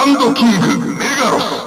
ランドキングメガロス